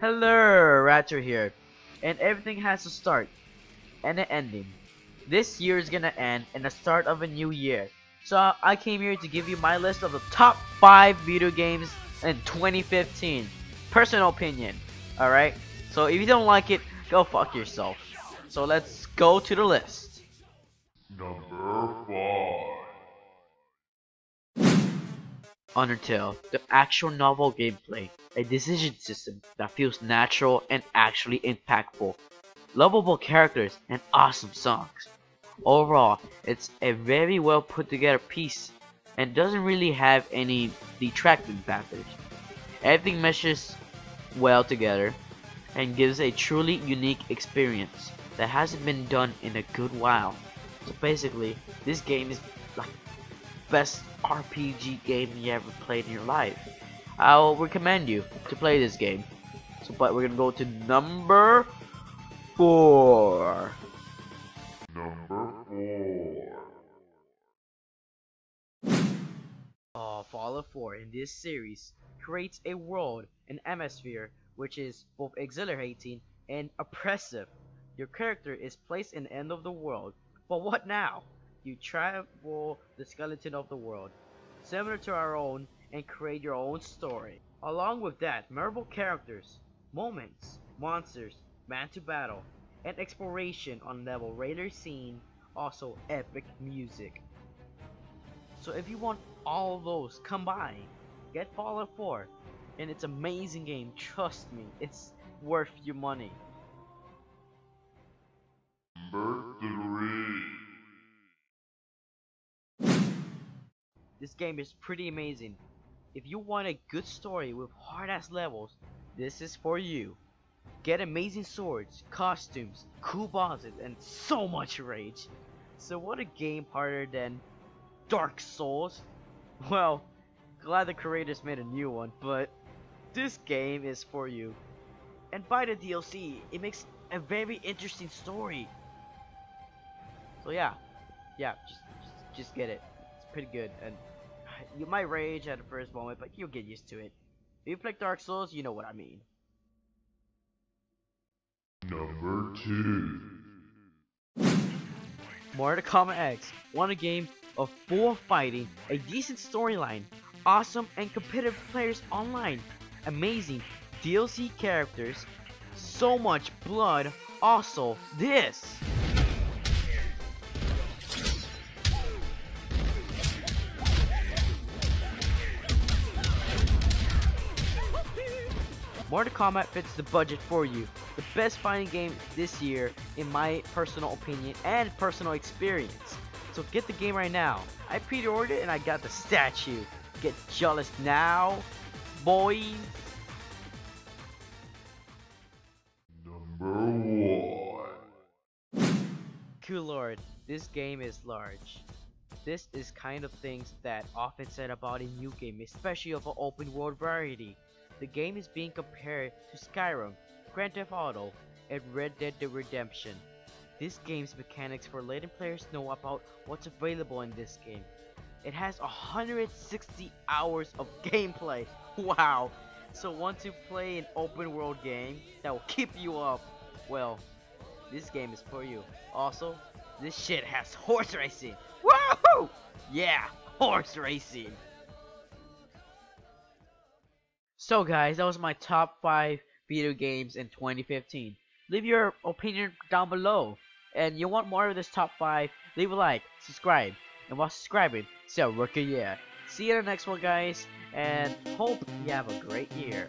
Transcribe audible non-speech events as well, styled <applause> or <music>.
Hello, Riachuu here. And everything has a start and an ending. This year is gonna end and the start of a new year. So I came here to give you my list of the top 5 video games in 2015. Personal opinion. Alright? So if you don't like it, go fuck yourself. So let's go to the list. Number 5. Undertale, the actual novel gameplay, a decision system that feels natural and actually impactful, lovable characters, and awesome songs. Overall, it's a very well put together piece and doesn't really have any detracting factors. Everything meshes well together and gives a truly unique experience that hasn't been done in a good while. So basically, this game is like best RPG game you ever played in your life. I'll recommend you to play this game. So, but we're gonna go to number four. Number 4. Uh, Fallout 4 in this series creates a world, an atmosphere, which is both exhilarating and oppressive. Your character is placed in the end of the world, but what now? You travel the skeleton of the world, similar to our own, and create your own story. Along with that, memorable characters, moments, monsters, man to battle, and exploration on level radar scene, also epic music. So if you want all those combined, get Fallout 4, and it's amazing game. Trust me, it's worth your money. This game is pretty amazing. If you want a good story with hard ass levels, this is for you. Get amazing swords, costumes, cool bosses, and so much rage. So what a game harder than Dark Souls? <laughs> Well, glad the creators made a new one, but this game is for you. And by the DLC, it makes a very interesting story. So yeah, yeah, just, just, just get it. Pretty good, and you might rage at the first moment, but you'll get used to it. If you play Dark Souls, you know what I mean. Number 2. Mortal Kombat X, want a game of full fighting, a decent storyline, awesome and competitive players online, amazing DLC characters, so much blood, also this! Mortal Kombat fits the budget for you. The best fighting game this year, in my personal opinion and personal experience. So get the game right now. I pre-ordered it and I got the statue. Get jealous now, boys. Number 1. Cool Lord, this game is large. This is kind of things that often said about a new game, especially of an open world variety. The game is being compared to Skyrim, Grand Theft Auto, and Red Dead Redemption. This game's mechanics for letting players know about what's available in this game. It has 160 hours of <laughs> gameplay. Wow! So want to play an open world game that will keep you up? Well, this game is for you. Also, this shit has horse racing. Woohoo! Yeah, horse racing. So guys, that was my top 5 video games in 2015. Leave your opinion down below. And you want more of this top 5, leave a like, subscribe. And while subscribing, say a rookie yeah. See you in the next one guys, and hope you have a great year.